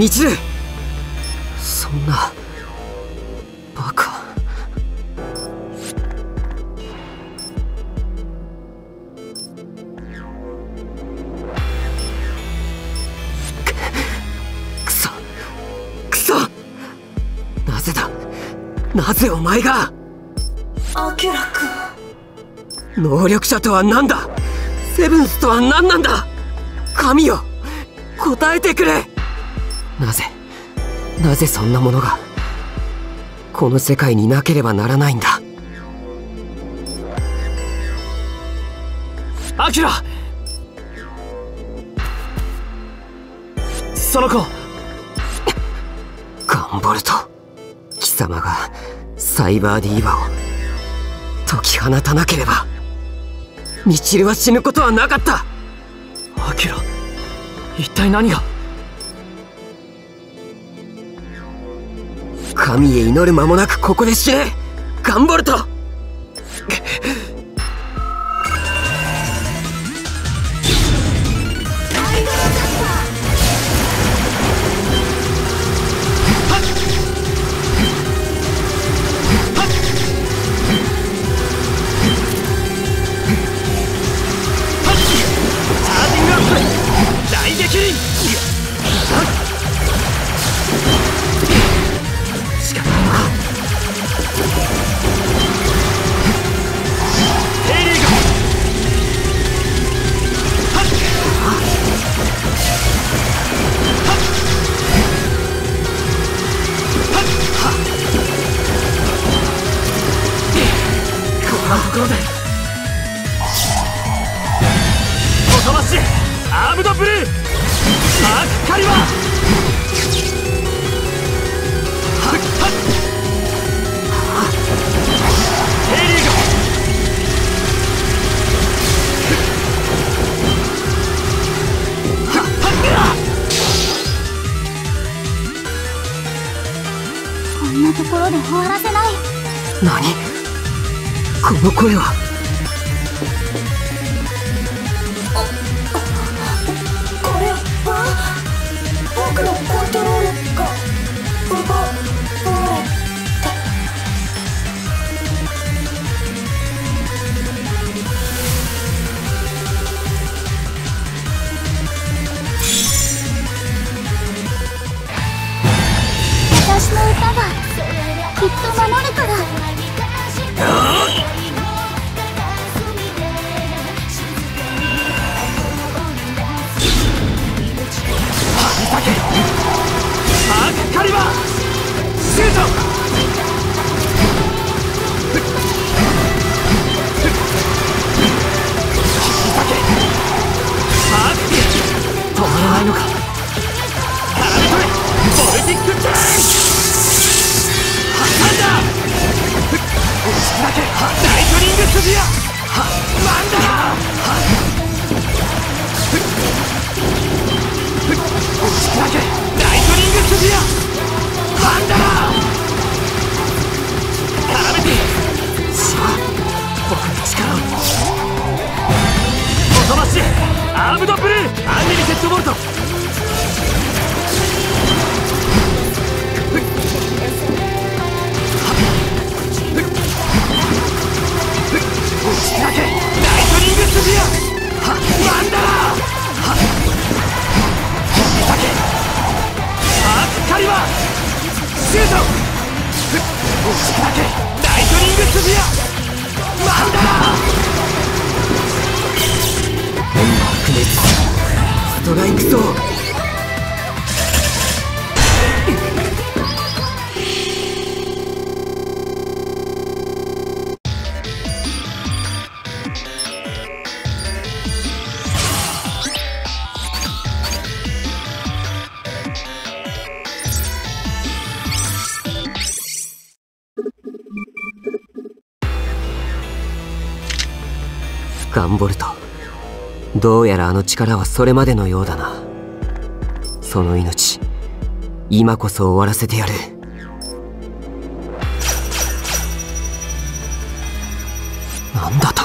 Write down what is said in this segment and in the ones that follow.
みなぜお前が？アキラ君。能力者とは何だ？セブンスとは何なんだ？神よ答えてくれ。なぜ？なぜそんなものが？この世界になければならないんだ。アキラ！その子。ガンボルト。貴様がサイバーディーバを解き放たなければミチルは死ぬことはなかった。アキラ一体何が？神へ祈る間もなくここで死ね。ガンボルトところで。おとばしアームドブルー。アークカリバーはっはっ。ヘイリーが。はっはっ。こんなところで終わらせない。何？この声は。イトニングスフィアマンダラ白熱ストライクゾーンガンボルト。どうやらあの力はそれまでのようだな。その命今こそ終わらせてやる。なんだと。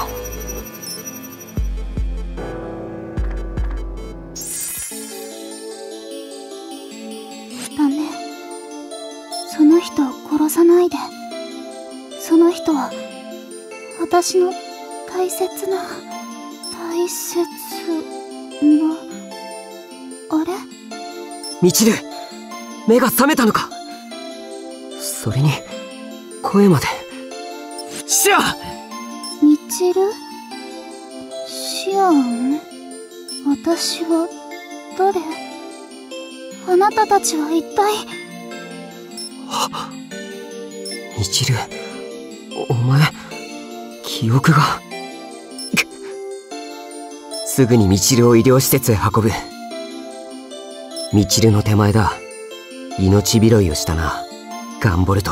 ダメ。その人を殺さないで。その人は私の大切な大切なあれ？みちる目が覚めたのか。それに声まで。シアみちる？シアン？私は誰あなたたちは一体？みちる。お前記憶がすぐにみちるを医療施設へ運ぶ。みちるの手前だ。命拾いをしたな。ガンボルト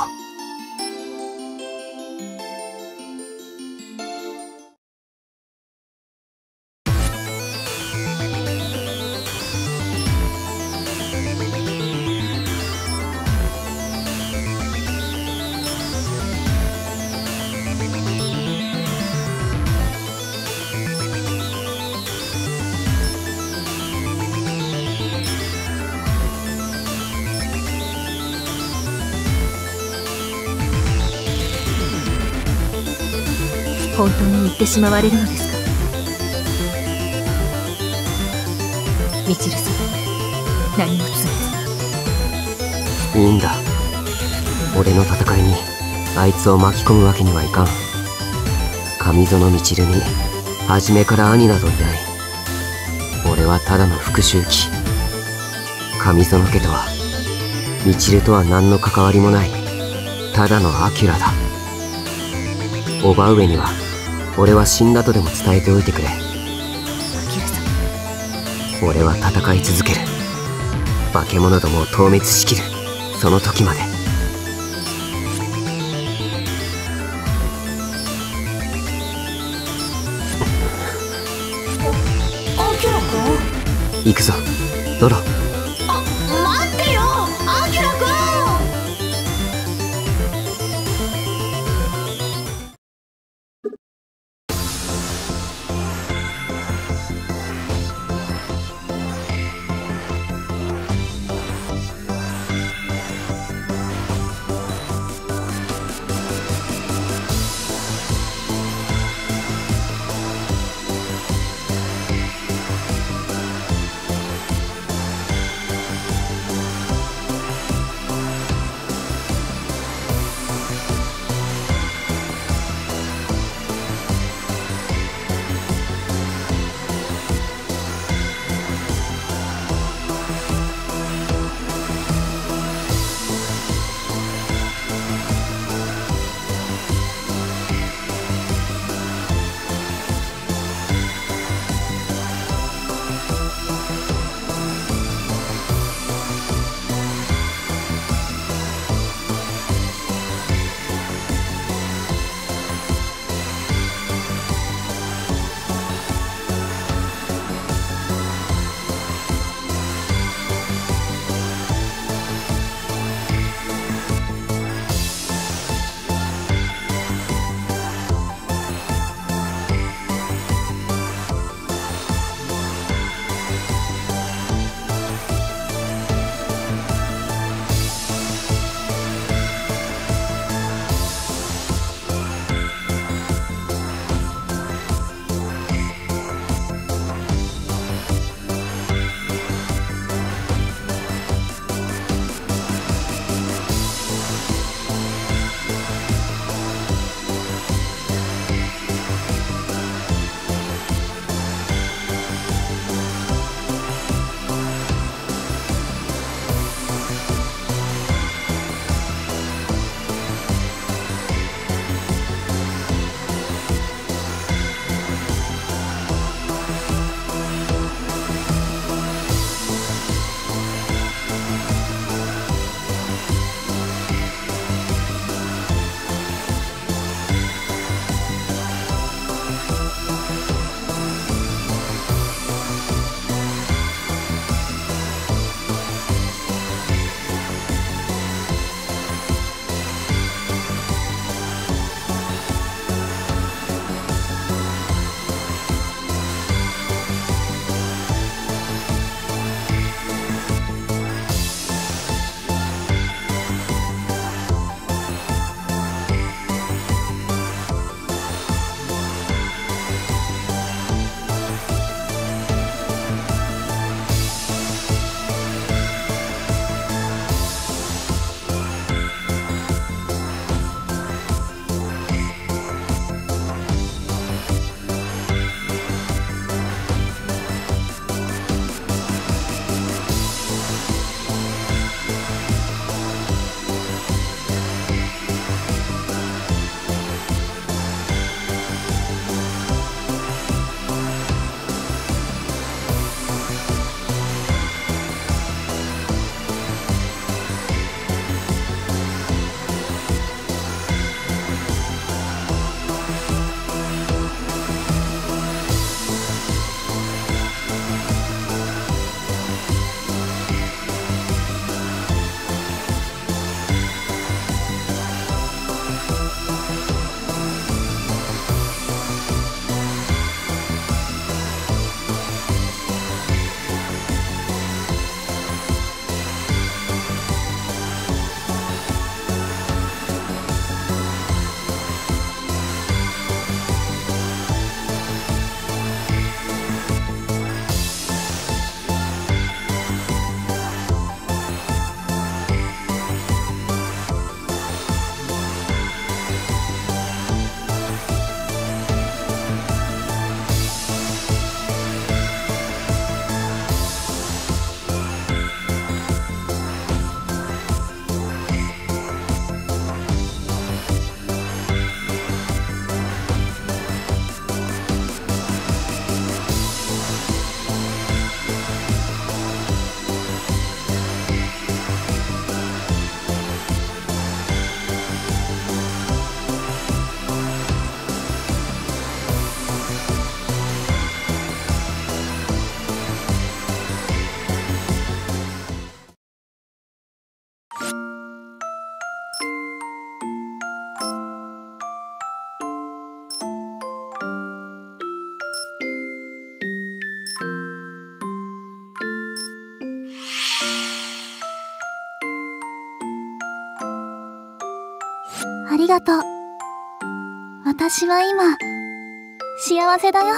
本当に言ってしまわれるのですか？みちるさん何もついいんだ。俺の戦いにあいつを巻き込むわけにはいかん。上園みちるに初めから兄などいない。俺はただの復讐機。上園家とはみちるとは何の関わりもない。ただのアキュラだ。叔母上には俺は死んだとでも伝えておいてくれ。俺は戦い続ける。化け物どもを討滅しきる。その時まで。行くぞ。ドロありがとう。私は今、幸せだよ。